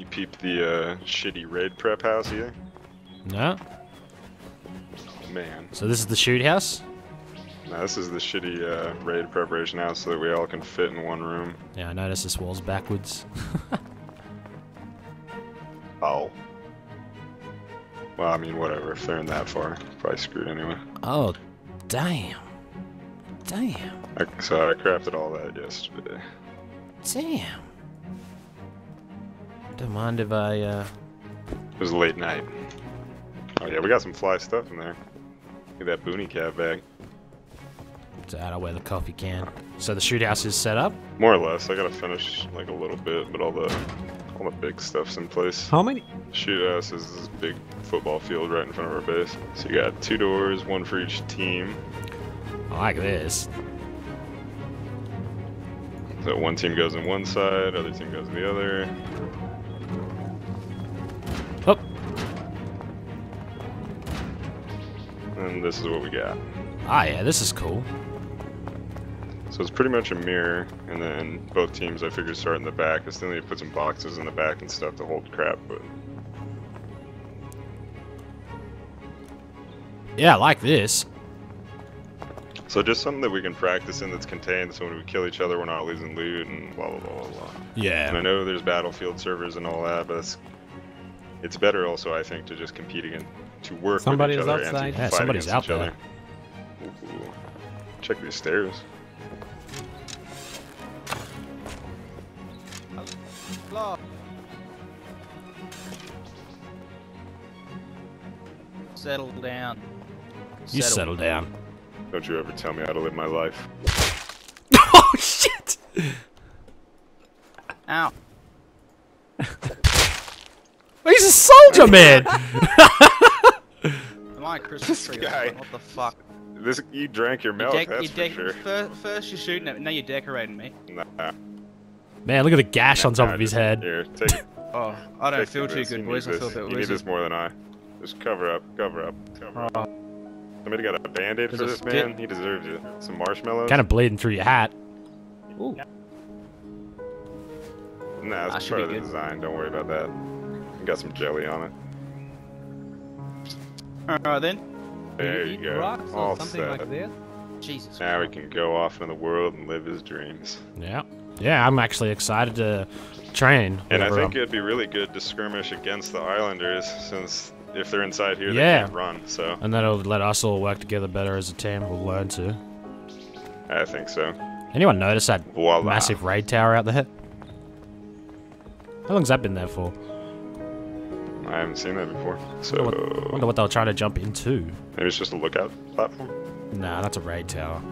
You peep the uh, shitty raid prep house here? No. Man. So this is the shoot house. No, this is the shitty uh, raid preparation house so that we all can fit in one room. Yeah, I noticed this wall's backwards. Oh. Well, I mean, whatever. If they're in that far, probably screwed anyway. oh, damn. Damn. I, so I crafted all that yesterday. Damn. Don't mind if I, uh... It was late night. Oh yeah, we got some fly stuff in there. Look at that boonie cat bag. It's out of where the coffee can. So the shoot house is set up? More or less. I gotta finish like a little bit, but all the all the big stuff's in place. How many? Shoot house is this big football field right in front of our base. So you got two doors, one for each team. I like this. So one team goes in one side, other team goes in the other. And this is what we got. ah yeah, this is cool. So it's pretty much a mirror, and then both teams I figured start in the back. I still need to put some boxes in the back and stuff to hold crap, but Yeah, I like this. so just something that we can practice in that's contained, so when we kill each other, we're not losing loot and blah blah blah blah blah. Yeah. And I know there's battlefield servers and all that, but it's it's better also I think to just compete again, to work Somebody with each other outside. and to Yeah, fight somebody's against out each there. other. Ooh. Check these stairs. Settle down. You settle down. Don't you ever tell me how to live my life. oh shit! Ow. He's a soldier man! Am I a Christmas tree? guy. What the fuck? This you drank your milk, dec- that's you for sure. fir- first you're shooting at me, now you're decorating me. Nah. Man, look at the gash on top Nah, of his head. Here, take it. Oh, I don't take feel too good, boys. I feel a this. bit You need this more than I. Just cover up, cover up, cover up. Oh, Somebody got a band-aid for this man? He deserves it. Some marshmallows? Kind of bleeding through your hat. Ooh. Nah, That that's part of the good. design. Don't worry about that. Got some jelly on it. Alright then. There Eat you go. Rocks All or something set. like that. Jesus. Now we can go off into the world and live his dreams. Yeah. Yeah, I'm actually excited to train. And I think I'm- it'd be really good to skirmish against the Islanders, since if they're inside here, Yeah. they can't run. So And that'll let us all work together better as a team. We'll learn to. I think so. Anyone notice that Voila. massive raid tower out there? How long's that been there for? I haven't seen that before. So Wonder what, wonder what they were trying to jump into. maybe it's just a lookout platform. Nah, that's a raid tower.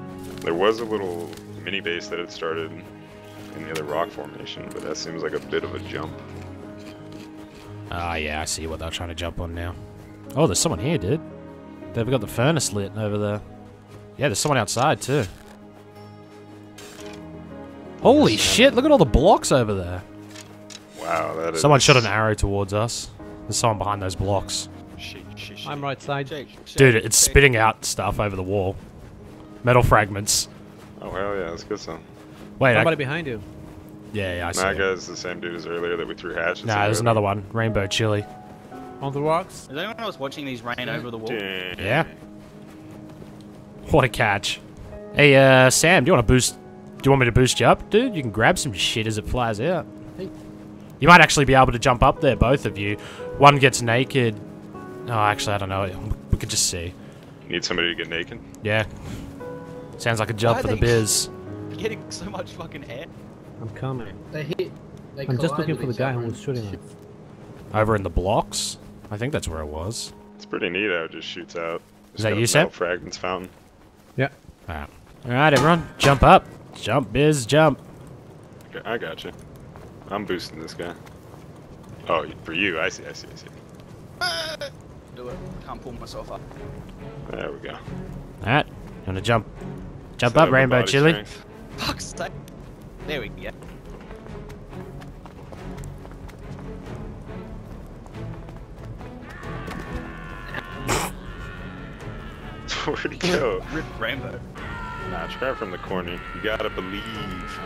There was a little mini base that had started in the other rock formation, but that seems like a bit of a jump. Ah, yeah, I see what they're trying to jump on now. Oh, there's someone here, dude. They've got the furnace lit over there. Yeah, there's someone outside, too. Holy shit, look at all the blocks over there. Wow, that is. Someone shot an arrow towards us. There's someone behind those blocks. Shit, shit, shit. I'm right side. Jake, Jake, Dude, it's Jake. spitting out stuff over the wall. Metal fragments. Oh hell yeah, that's good stuff. Wait, I, Somebody behind you. yeah, yeah, I see. That it. guy's the same dude as earlier that we threw hatchets. Nah, there's another one. Rainbow chili. On the rocks. Is anyone else watching these rain over the wall? Dang. Yeah. What a catch. Hey, uh, Sam, do you want to boost? Do you want me to boost you up, dude? You can grab some shit as it flies out. You might actually be able to jump up there, both of you. One gets naked. Oh, actually, I don't know. We could just see. Need somebody to get naked? Yeah. Sounds like a job Why for the biz. Getting so much fucking air. I'm coming. They hit. They I'm just looking for the guy who was shooting and us. Over in the blocks. I think that's where it was. It's pretty neat how it just shoots out. Just that you, Sam? Fragments fountain. Yeah. Alright. Alright, everyone. Jump up. Jump, biz, jump. I got you. I'm boosting this guy. Oh, for you, I see, I see, I see. Do it. Can't pull myself up. There we go. Alright. You wanna jump? Jump Set up, my Rainbow Chili. strength. Fuck's sake. There we go. Where'd he go? Rip rainbow. nah, try from the corner. You gotta believe.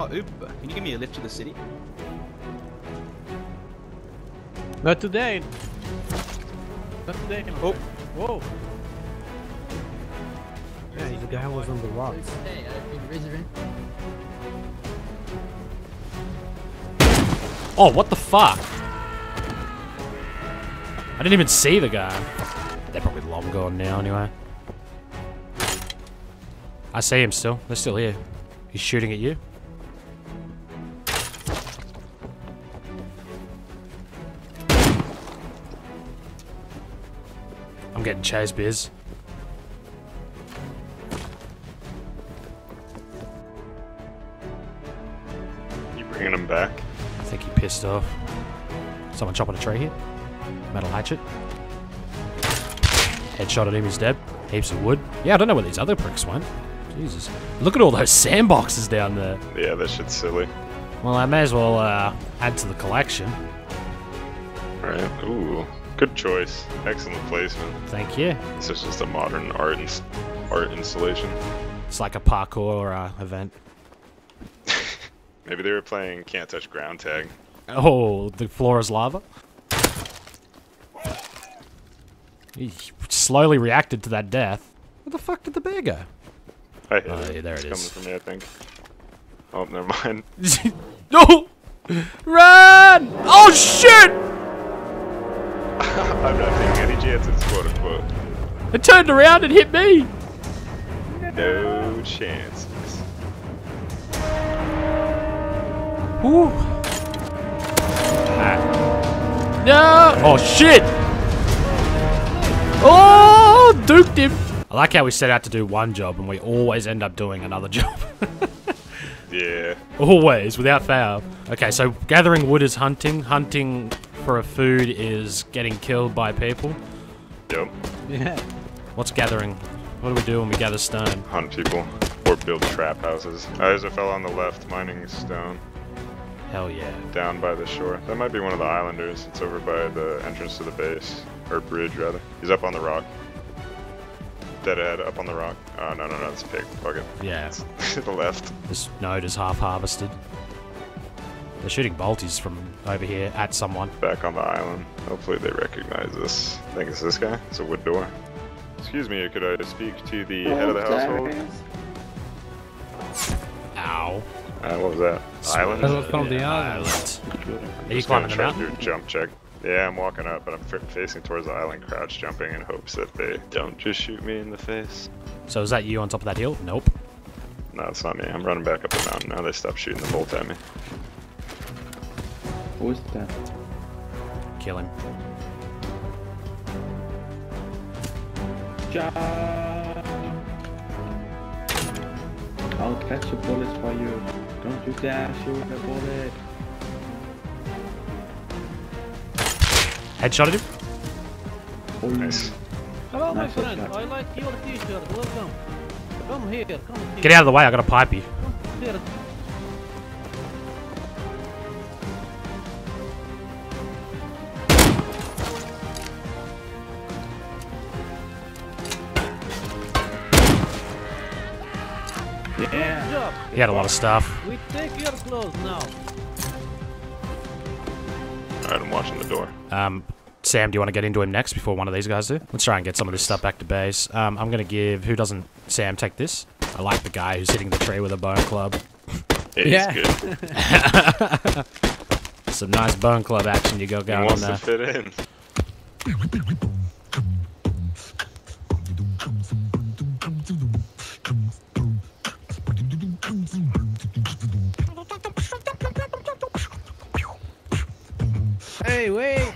Oh, Uber, can you give me a lift to the city? Not today. Not today. Oh. Whoa. Yeah, the guy was on the rocks. Hey, I've been reserving. Oh, what the fuck? I didn't even see the guy. They're probably long gone now anyway. I see him still. They're still here. He's shooting at you. Getting chased, Biz. You bringing him back? I think he pissed off. Someone chopping a tree here. Metal hatchet. Headshot at him, he's dead. Heaps of wood. Yeah, I don't know where these other pricks went. Jesus. Look at all those sandboxes down there. Yeah, that shit's silly. Well, I may as well uh, add to the collection. Alright. Ooh. Good choice. Excellent placement. Thank you. This is just a modern art ins- art installation. It's like a parkour uh, event. Maybe they were playing Can't Touch Ground Tag. Oh, the floor is lava. He slowly reacted to that death. Where the fuck did the bear go? I hit Oh, it. yeah, there it's it is. coming from me, I think. Oh, never mind. no! Run! Oh shit! I'm not taking any chances, quote unquote. It turned around and hit me. No chances. Whew. Ah. No! Oh shit! Oh, duped him. I like how we set out to do one job and we always end up doing another job. Yeah. always, without fail. Okay, so gathering wood is hunting. Hunting for a food is getting killed by people. Yep. Yeah. What's gathering? What do we do when we gather stone? Hunt people. Or build trap houses. Uh, there's a fellow on the left mining stone. Hell yeah. Down by the shore. That might be one of the islanders. It's over by the entrance to the base. Or bridge, rather. He's up on the rock. Dead ahead, up on the rock. Oh, no, no, no, it's a pig. Fuck it. Yeah. to the left. This node is half harvested. They're shooting bolties from over here at someone. Back on the island. Hopefully they recognize us. I think it's this guy. It's a wood door. Excuse me, could I speak to the head of the household? Ow. Uh, what was that? Island? That was from the island. Are you gonna climbing the try to mountain? do a jump check. Yeah, I'm walking up, but I'm f- facing towards the island, crouch jumping in hopes that they don't just shoot me in the face. So is that you on top of that hill? Nope. No, it's not me. I'm running back up the mountain now. They stopped shooting the bolt at me. Who is that? Kill him. Jump! I'll catch the bullets for you. Don't you dare shoot the bullet. Headshot at him? Oh, Nice. Hello, my friend. shot. I like your t-shirt. Welcome. Come here. Come here. Get out of the way, I got a pipe you. Come here. He had a lot of stuff. We take your clothes now. Alright, I'm watching the door. Um, Sam, do you want to get into him next before one of these guys do? Let's try and get some of this stuff back to base. Um, I'm going to give... Who doesn't... Sam, take this. I like the guy who's hitting the tree with a bone club. Yeah, Yeah. he's good. Some nice bone club action you got He going on there. to fit in. Hey, wait.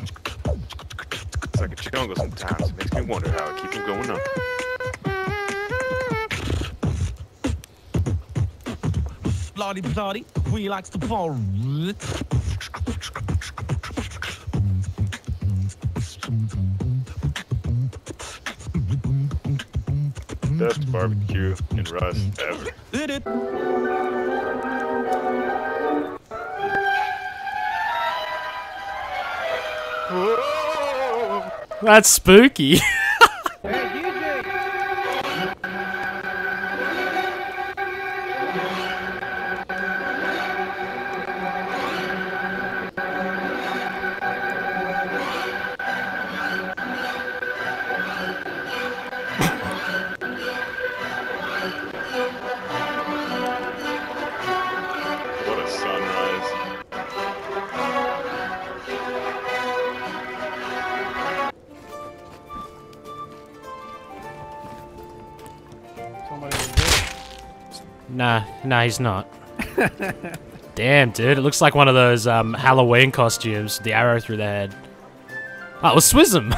It's like a jungle sometimes. It makes me wonder how it keeps him going on. Bloody bloody, we likes to fall. Best barbecue in Rust ever. That's spooky. Nah, nah, he's not. Damn, dude, it looks like one of those um, Halloween costumes. The arrow through the head. Oh, it was Swism.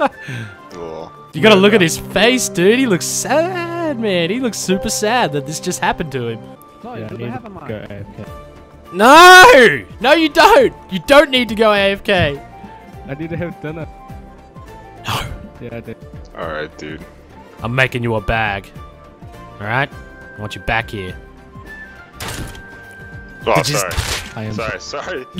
Little- you gotta look at his face, dude. He looks sad, man. He looks super sad that this just happened to him. Chloe, Yeah, I do need they have a mic? AFK. No! No, you don't! You don't need to go AFK. I need to have dinner. No. Yeah, I did. Alright, dude. I'm making you a bag. Alright? I want you back here. Oh, Did you- sorry. I am. Sorry, sorry.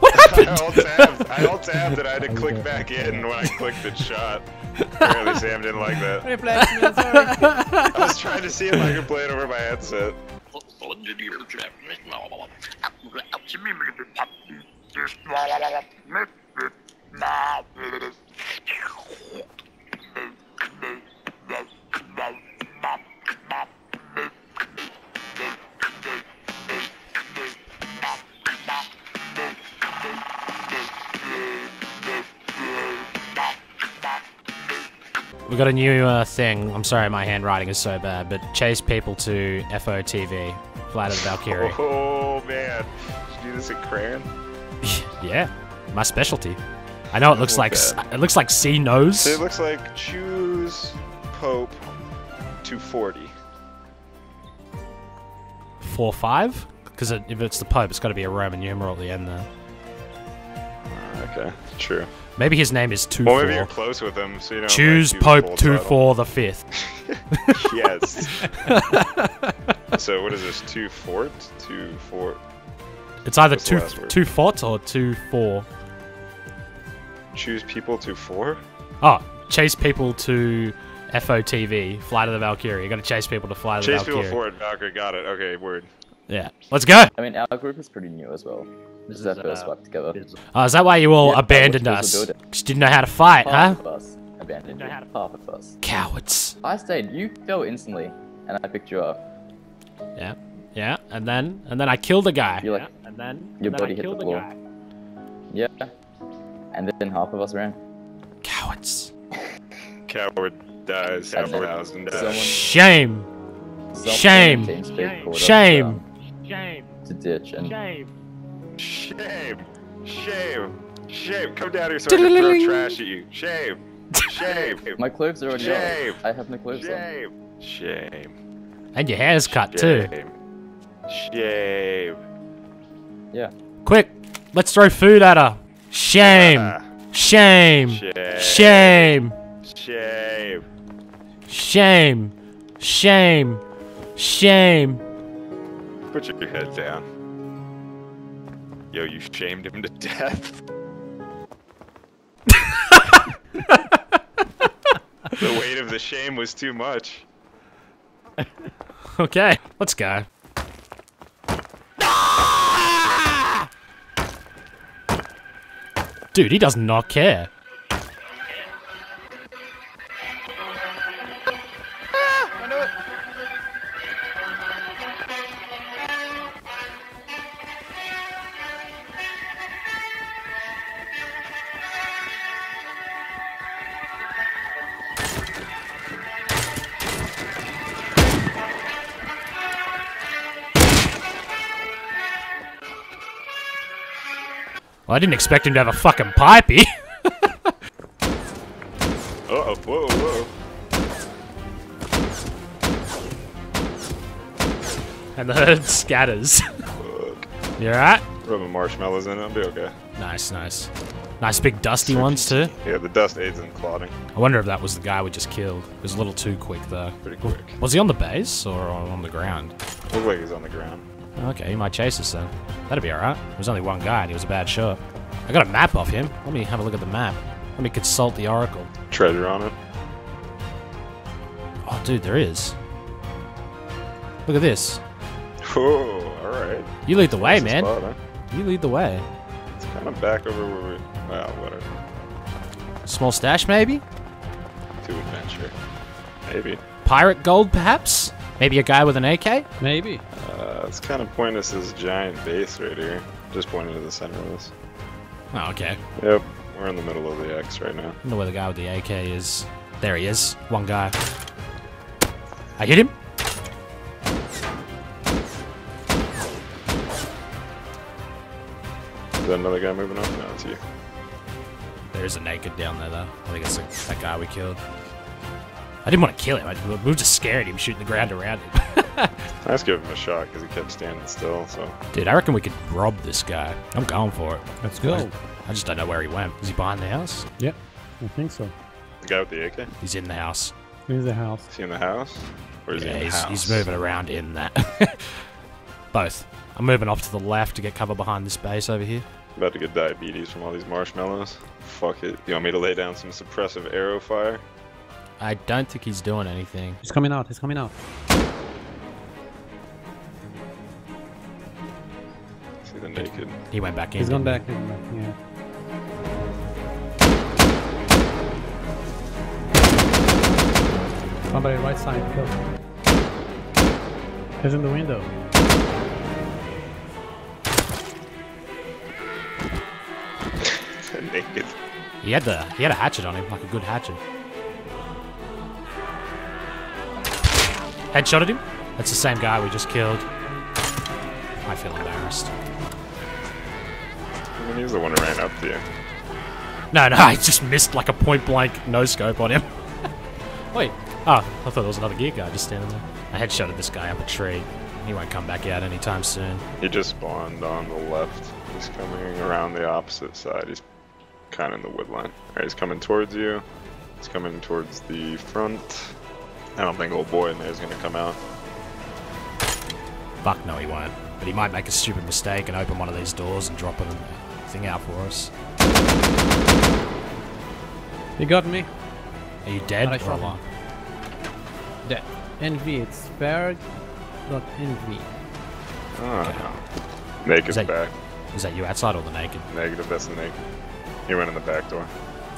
What I happened? alt tabbed. I alt tabbed and I had to click back in when I clicked it shot. Apparently Sam didn't like that. Reflex, man, sorry. I was trying to see if I could play it over my headset. Got a new uh, thing. I'm sorry, my handwriting is so bad, but chase people to FOTV, Flight of the Valkyrie. Oh man. Did you do this in crayon? yeah, my specialty. I know it looks like it looks like C nose. So it looks like choose Pope 240. Four five, because it, if it's the Pope, it's got to be a Roman numeral at the end there. Okay, true. Maybe his name is two Well, maybe you're four. close with him, so you know. Choose Pope two four the fifth. yes. so what is this? Two fort? Two fort? It's either What's two two fort or two four. Choose people to four? Oh, chase people to FOTV, Flight of the Valkyrie. You got to chase people to Flight of Chase the people Valkyrie. forward. Valkyrie, got it. Okay, word. Yeah, let's go. I mean, our group is pretty new as well. This is our first work together. Oh, is that why you all Yeah, abandoned us? supposed to build it. Just didn't know how to fight, Half huh? of us abandoned you. Half of us. Cowards. I stayed. You fell instantly, and I picked you up. Yeah, yeah, and then and then I killed a guy. You like and then your body hit the floor. Yeah. And then half of us ran. Cowards. Coward dies. And then Thousand dies. someone- Shame. Someone Shame. in TeamSpeak called us, Shame. um, Shame. To ditch and Shame. Shame. Shame. Shame. Come down here so I can throw trash at you. Shame. Shame. my clothes are already Shame. on. I have no clothes on. Shame. Shame. And your hair's cut too. Shame. Shame. Yeah. Quick, let's throw food at her. Shame. Ah, Shame. Shame. Shame. Shame. Shame. Shame. Shame. Put your head down. Yo, you shamed him to death. the weight of the shame was too much. Okay, let's go. Dude, he does not care. Well, I didn't expect him to have a fucking pipey. Uh oh, whoa, whoa. and the herd scatters. You alright? Rubbing marshmallows in it, I'll be okay. Nice, nice. Nice big dusty ones too. Yeah, the dust aids in clotting. I wonder if that was the guy we just killed. It was a little too quick though. Pretty quick. Was he on the base or on the ground? Look like he's on the ground. Okay, he might chase us then. That'd be alright. There was only one guy and he was a bad shot. I got a map off him. Let me have a look at the map. Let me consult the oracle. Treasure on it. Oh, dude, there is. Look at this. Oh, alright. You lead the way, That's the man. spot, huh? You lead the way. It's kind of back over where we. Well, whatever. Small stash, maybe? To adventure. Maybe. Pirate gold, perhaps? Maybe a guy with an AK? Maybe. Uh, it's kind of pointless this giant base right here. Just pointing to the center of this. Oh, okay. Yep, we're in the middle of the X right now. I don't know where the guy with the AK is. There he is. One guy. I hit him. Is that another guy moving up? No, it's you. There's a naked down there, though. I think it's like that guy we killed. I didn't want to kill him. I, we were just scared him shooting the ground around him. Let's give him a shot because he kept standing still. So Dude, I reckon we could rob this guy. I'm going for it. Let's go. I just don't know where he went. Is he behind the house? Yep. I think so. the guy with the AK, He's in the house. Here's the house. is he in the house? Or is he Yeah, in the he's, house? he's moving around in that. Both. I'm moving off to the left to get cover behind this base over here. About to get diabetes from all these marshmallows. Fuck it. You want me to lay down some suppressive arrow fire? I don't think he's doing anything. He's coming out. He's coming out. See the naked. He went back in. He's gone back. in. Yeah. Somebody right side. Kill. He's in the window. naked. he? He had the he had a hatchet on him, like a good hatchet. Headshotted him. That's the same guy we just killed. I feel embarrassed. He's the one who ran up to you. No, no, I just missed like a point blank no scope on him. Wait. Oh, I thought there was another gear guy just standing there. I headshotted this guy up a tree. He won't come back out anytime soon. He just spawned on the left. He's coming around the opposite side. He's kind of in the wood line. Alright, he's coming towards you. He's coming towards the front. I don't think old boy in there is gonna come out. Fuck no, he won't. But he might make a stupid mistake and open one of these doors and drop a thing out for us. He got me. Are you dead I or shot Dead. NV. It's Berg. Dot NV. Oh, ah. no. Naked's Is that- back. Is that you outside or the naked? Negative, that's the naked. He went in the back door.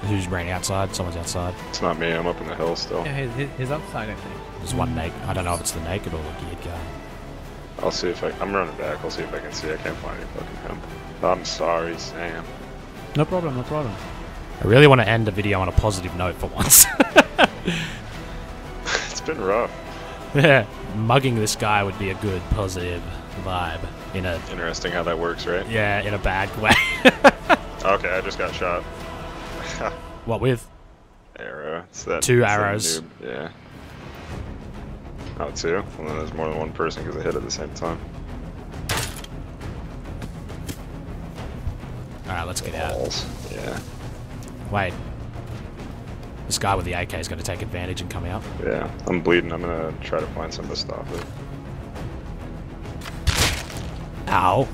Who's running outside? Someone's outside. It's not me, I'm up in the hill still. Yeah, he's, he's- he's outside. I think. There's one naked. I don't know if it's the naked or the geared guy. I'll see if I. I'm running back. I'll see if I can see. I can't find any fucking him. I'm sorry, Sam. No problem. No problem. I really want to end the video on a positive note for once. it's been rough. yeah, mugging this guy would be a good positive vibe in a Interesting how that works, right? yeah in a bad way. Okay, I just got shot. what with? Arrow. It's that. Two it's that arrows. noob, Yeah. Oh, two? Well, then there's more than one person because they hit at the same time. All right, let's get out. Balls. Yeah. Wait. This guy with the AK is going to take advantage and come out. Yeah. I'm bleeding. I'm gonna try to find something to stop it. Ow.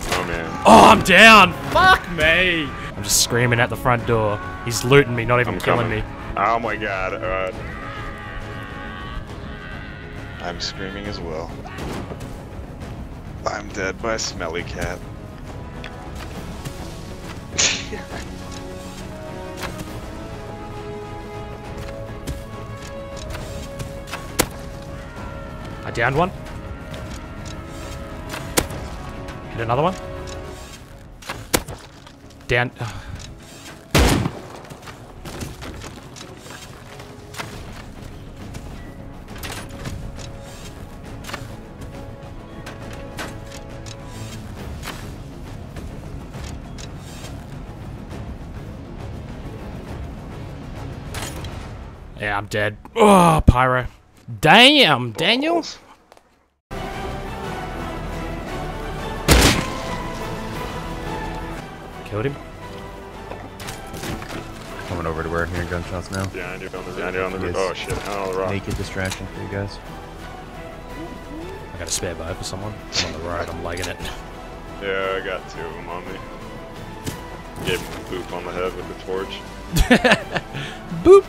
Oh man. Oh, I'm down. Fuck me. I'm just screaming at the front door. He's looting me, not even I'm killing coming. me. Oh my god. Uh, I'm screaming as well. I'm dead by smelly cat. I downed one. Hit another one. Down. Yeah, I'm dead. Oh, pyro. Damn, Daniel. Balls. Killed him. Coming over to where I'm hearing gunshots now. Behind you on the behind you on the roof. Yes. Oh shit, out on the rock. Naked distraction for you guys. I got a spare bow for someone. I'm on the road, I'm legging it. Yeah, I got two of them on me. Gave him a boop on the head with the torch. Boop!